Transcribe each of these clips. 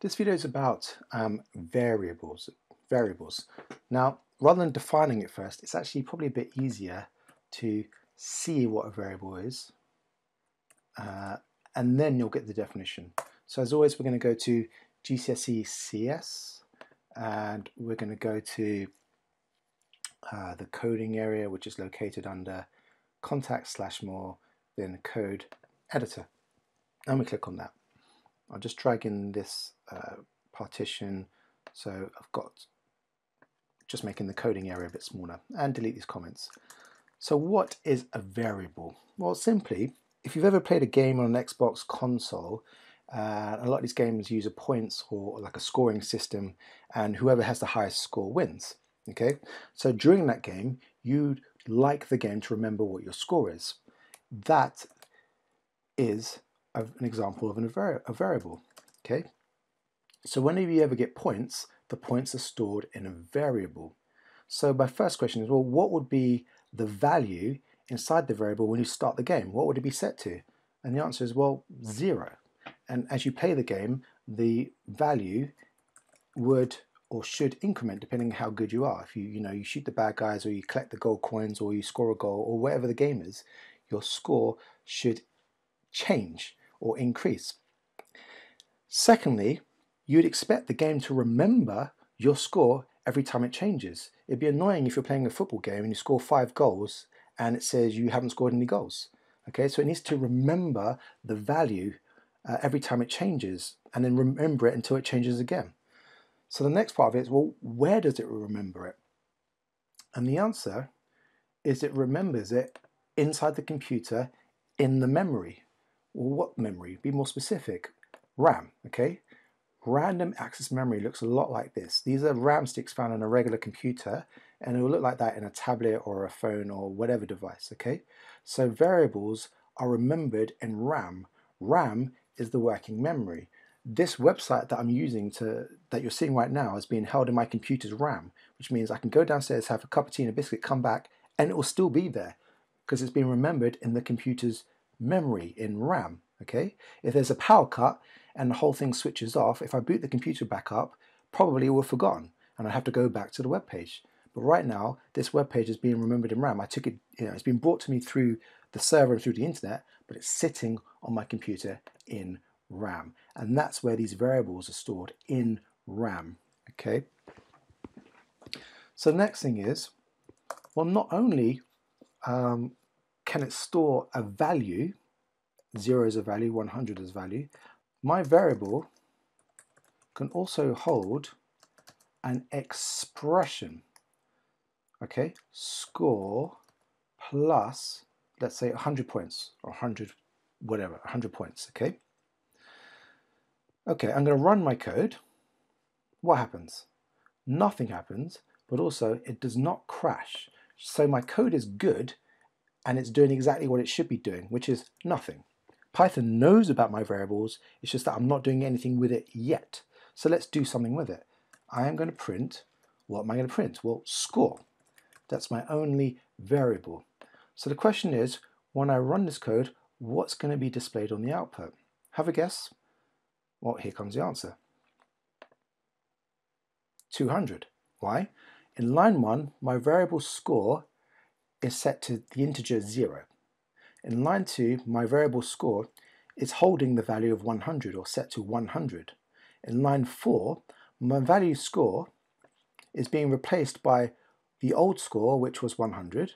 This video is about um, variables. Variables. Now, rather than defining it first, it's actually probably a bit easier to see what a variable is, uh, and then you'll get the definition. So as always, we're going to go to GCSE CS, and we're going to go to uh, the coding area, which is located under contact slash more, then code editor. And we click on that. I'll just drag in this uh, partition so I've got just making the coding area a bit smaller and delete these comments. So what is a variable? Well simply if you've ever played a game on an Xbox console uh, a lot of these games use a points or like a scoring system and whoever has the highest score wins okay so during that game you'd like the game to remember what your score is that is an example of an, a variable. Okay, so whenever you ever get points, the points are stored in a variable. So my first question is, well, what would be the value inside the variable when you start the game? What would it be set to? And the answer is, well, zero. And as you play the game, the value would or should increment depending how good you are. If you you know you shoot the bad guys or you collect the gold coins or you score a goal or whatever the game is, your score should change or increase. Secondly, you'd expect the game to remember your score every time it changes. It'd be annoying if you're playing a football game and you score five goals and it says you haven't scored any goals. Okay, so it needs to remember the value uh, every time it changes and then remember it until it changes again. So the next part of it is, well, where does it remember it? And the answer is it remembers it inside the computer in the memory. Well, what memory? Be more specific. RAM, okay? Random access memory looks a lot like this. These are RAM sticks found on a regular computer and it will look like that in a tablet or a phone or whatever device, okay? So variables are remembered in RAM. RAM is the working memory. This website that I'm using to that you're seeing right now is being held in my computer's RAM, which means I can go downstairs, have a cup of tea and a biscuit, come back, and it will still be there because it's been remembered in the computer's memory in RAM. Okay, if there's a power cut and the whole thing switches off, if I boot the computer back up, probably it will have forgotten and I have to go back to the web page. But right now, this web page is being remembered in RAM. I took it, you know, it's been brought to me through the server and through the internet, but it's sitting on my computer in RAM. And that's where these variables are stored in RAM. Okay. So the next thing is, well, not only um, can it store a value, 0 is a value, 100 is value, my variable can also hold an expression. Okay, score plus, let's say 100 points or 100, whatever, 100 points. Okay. Okay, I'm going to run my code. What happens? Nothing happens, but also it does not crash. So my code is good and it's doing exactly what it should be doing, which is nothing. Python knows about my variables, it's just that I'm not doing anything with it yet. So let's do something with it. I am going to print, what am I going to print? Well, score. That's my only variable. So the question is, when I run this code, what's going to be displayed on the output? Have a guess? Well, here comes the answer. 200. Why? In line 1, my variable score is set to the integer 0. In line 2, my variable score is holding the value of 100 or set to 100. In line 4, my value score is being replaced by the old score, which was 100,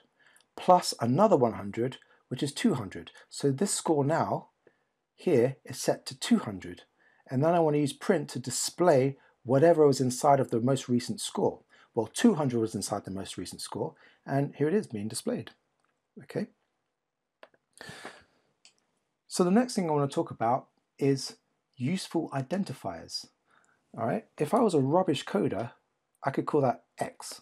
plus another 100, which is 200. So this score now, here, is set to 200. And then I want to use print to display whatever was inside of the most recent score. Well, 200 was inside the most recent score, and here it is being displayed. Okay. So the next thing I want to talk about is useful identifiers. All right. If I was a rubbish coder, I could call that X.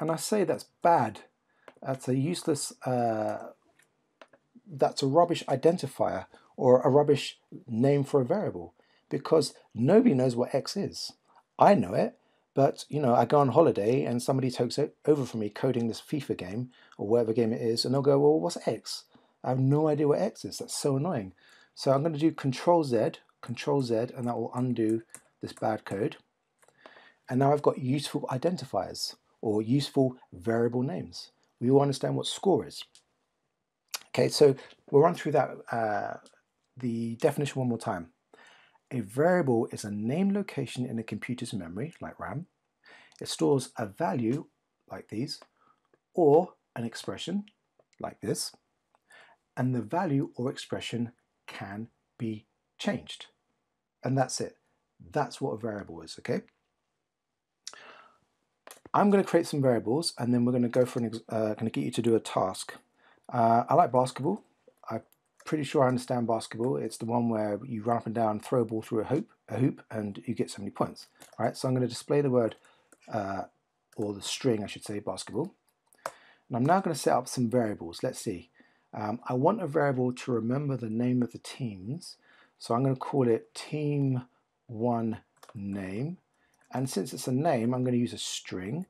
And I say that's bad. That's a useless, uh, that's a rubbish identifier or a rubbish name for a variable because nobody knows what X is. I know it, but you know, I go on holiday and somebody takes it over from me coding this FIFA game or whatever game it is, and they'll go, "Well, what's X?" I have no idea what X is. That's so annoying. So I'm going to do Control Z, Control Z, and that will undo this bad code. And now I've got useful identifiers or useful variable names. We all understand what score is. Okay, so we'll run through that, uh, the definition one more time. A variable is a name location in a computer's memory, like RAM. It stores a value, like these, or an expression, like this, and the value or expression can be changed. And that's it. That's what a variable is, okay? I'm going to create some variables and then we're going to go for an, uh, going to get you to do a task. Uh, I like basketball. I'm pretty sure I understand basketball. It's the one where you run up and down, throw a ball through a hoop, a hoop, and you get so many points. All right, so I'm going to display the word, uh, or the string, I should say, basketball. And I'm now going to set up some variables. Let's see. Um, I want a variable to remember the name of the teams. So I'm going to call it team1 name. And since it's a name, I'm going to use a string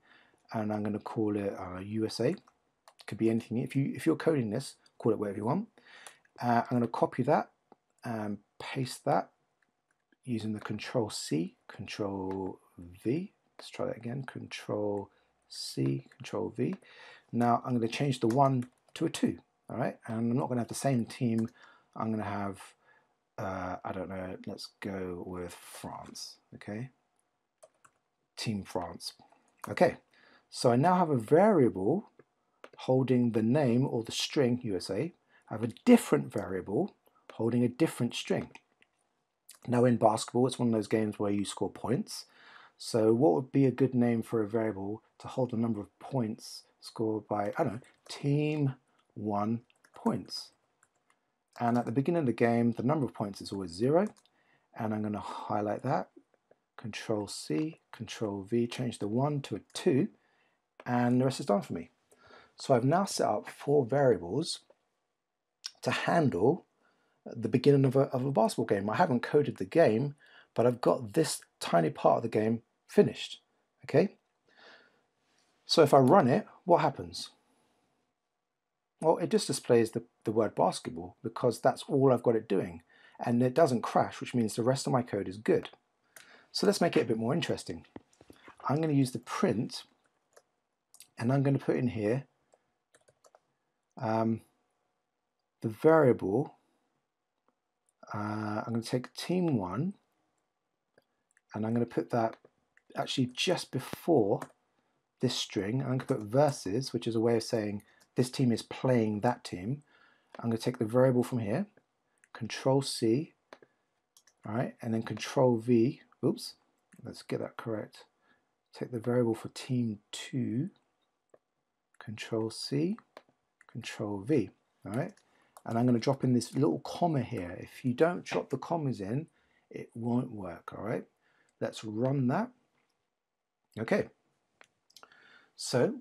and I'm going to call it uh, USA. Could be anything. If, you, if you're coding this, call it whatever you want. Uh, I'm going to copy that and paste that using the control C, control V. Let's try that again. Control C, control V. Now I'm going to change the 1 to a 2. All right, and I'm not going to have the same team. I'm going to have, uh, I don't know, let's go with France. Okay, Team France. Okay, so I now have a variable holding the name or the string USA. Have a different variable holding a different string. Now in basketball, it's one of those games where you score points. So what would be a good name for a variable to hold the number of points scored by, I don't know, team one points? And at the beginning of the game, the number of points is always zero. And I'm going to highlight that Control C, Control V, change the 1 to a 2, and the rest is done for me. So I've now set up four variables to handle the beginning of a, of a basketball game. I haven't coded the game, but I've got this tiny part of the game finished. Okay. So if I run it, what happens? Well, it just displays the, the word basketball because that's all I've got it doing. And it doesn't crash, which means the rest of my code is good. So let's make it a bit more interesting. I'm going to use the print and I'm going to put in here um, the variable. Uh, I'm going to take team one and I'm going to put that actually just before this string. I'm going to put versus, which is a way of saying this team is playing that team. I'm going to take the variable from here, Control C, all right, and then Control V, oops, let's get that correct. Take the variable for team 2, Control C, Control V, all right? And I'm going to drop in this little comma here. If you don't drop the commas in, it won't work, all right? Let's run that. Okay. So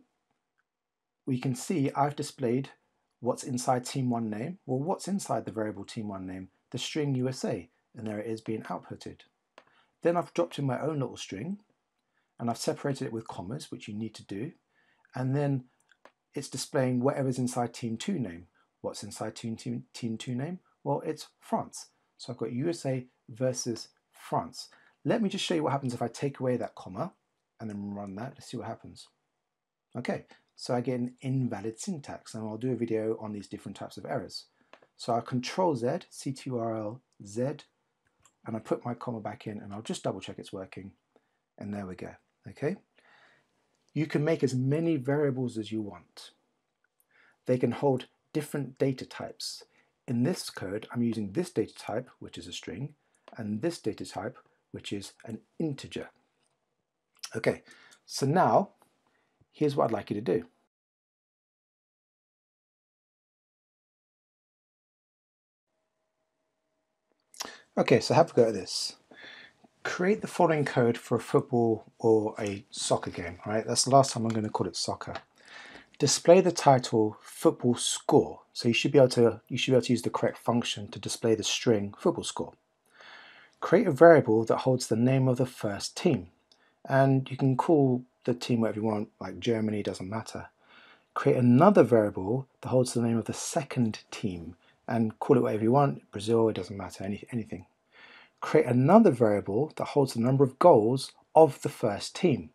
we can see I've displayed what's inside team1 name. Well, what's inside the variable team1 name? The string USA, and there it is being outputted. Then I've dropped in my own little string and I've separated it with commas, which you need to do. And then it's displaying whatever's inside team 2 name. What's inside team, team, team 2 name? Well, it's France. So I've got USA versus France. Let me just show you what happens if I take away that comma and then run that to see what happens. Okay, so I get an invalid syntax and I'll do a video on these different types of errors. So I control Z, CTRL Z, and I put my comma back in and I'll just double check it's working and there we go okay you can make as many variables as you want they can hold different data types in this code I'm using this data type which is a string and this data type which is an integer okay so now here's what I'd like you to do Okay, so have a go at this. Create the following code for a football or a soccer game, right? That's the last time I'm going to call it soccer. Display the title football score. So you should be able to you should be able to use the correct function to display the string football score. Create a variable that holds the name of the first team. And you can call the team whatever you want, like Germany, doesn't matter. Create another variable that holds the name of the second team and call it whatever you want, Brazil, it doesn't matter, any, anything. Create another variable that holds the number of goals of the first team.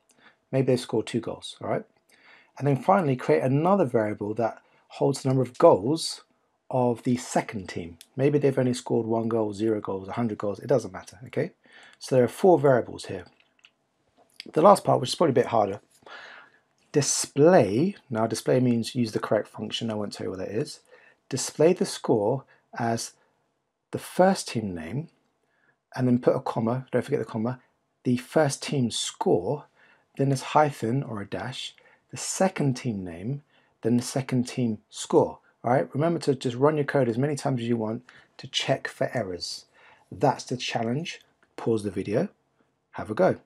Maybe they scored two goals, all right? And then finally create another variable that holds the number of goals of the second team. Maybe they've only scored one goal, zero goals, 100 goals, it doesn't matter, okay? So there are four variables here. The last part, which is probably a bit harder, display, now display means use the correct function, I won't tell you what that is, display the score as the first team name, and then put a comma, don't forget the comma, the first team score, then this hyphen or a dash, the second team name, then the second team score. All right, remember to just run your code as many times as you want to check for errors. That's the challenge. Pause the video, have a go.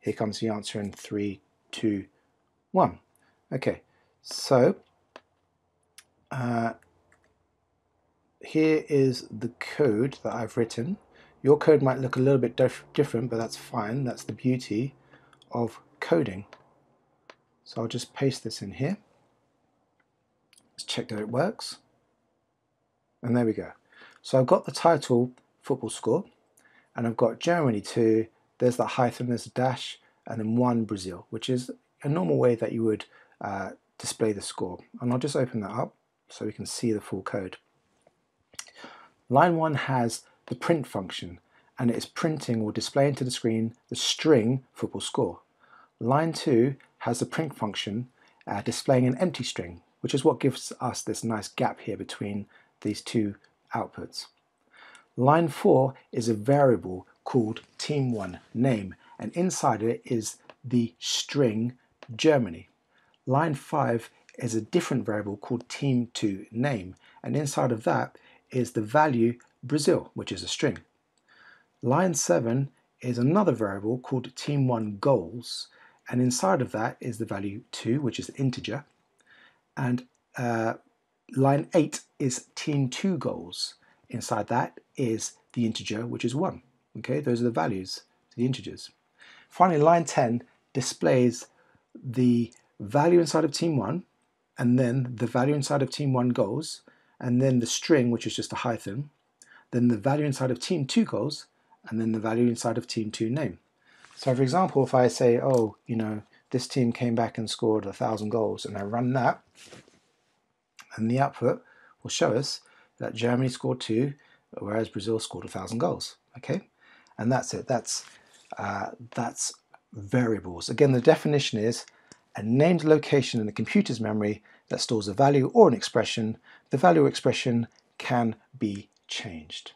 Here comes the answer in three, two, one. Okay, so uh, here is the code that I've written. Your code might look a little bit dif different, but that's fine. That's the beauty of coding. So I'll just paste this in here. Let's check that it works. And there we go. So I've got the title football score, and I've got Germany 2, there's the hyphen, there's a dash, and then 1 Brazil, which is a normal way that you would uh, display the score. And I'll just open that up so we can see the full code. Line 1 has the print function, and it is printing or displaying to the screen the string football score. Line 2 has the print function uh, displaying an empty string, which is what gives us this nice gap here between these two outputs. Line 4 is a variable called team1 name, and inside it is the string Germany. Line 5 is a different variable called team2 name, and inside of that is the value Brazil, which is a string. Line 7 is another variable called team1 goals, and inside of that is the value 2, which is an integer. And uh, line 8 is team2 goals. Inside that is the integer, which is 1. Okay, those are the values, to the integers. Finally, line 10 displays the value inside of team 1, and then the value inside of team 1 goals, and then the string, which is just a hyphen, then the value inside of team 2 goals, and then the value inside of team 2 name. So for example, if I say, oh, you know, this team came back and scored a thousand goals, and I run that, and the output will show us that Germany scored two, whereas Brazil scored a thousand goals. Okay, and that's it. That's uh, that's variables. Again, the definition is a named location in the computer's memory that stores a value or an expression. The value or expression can be changed.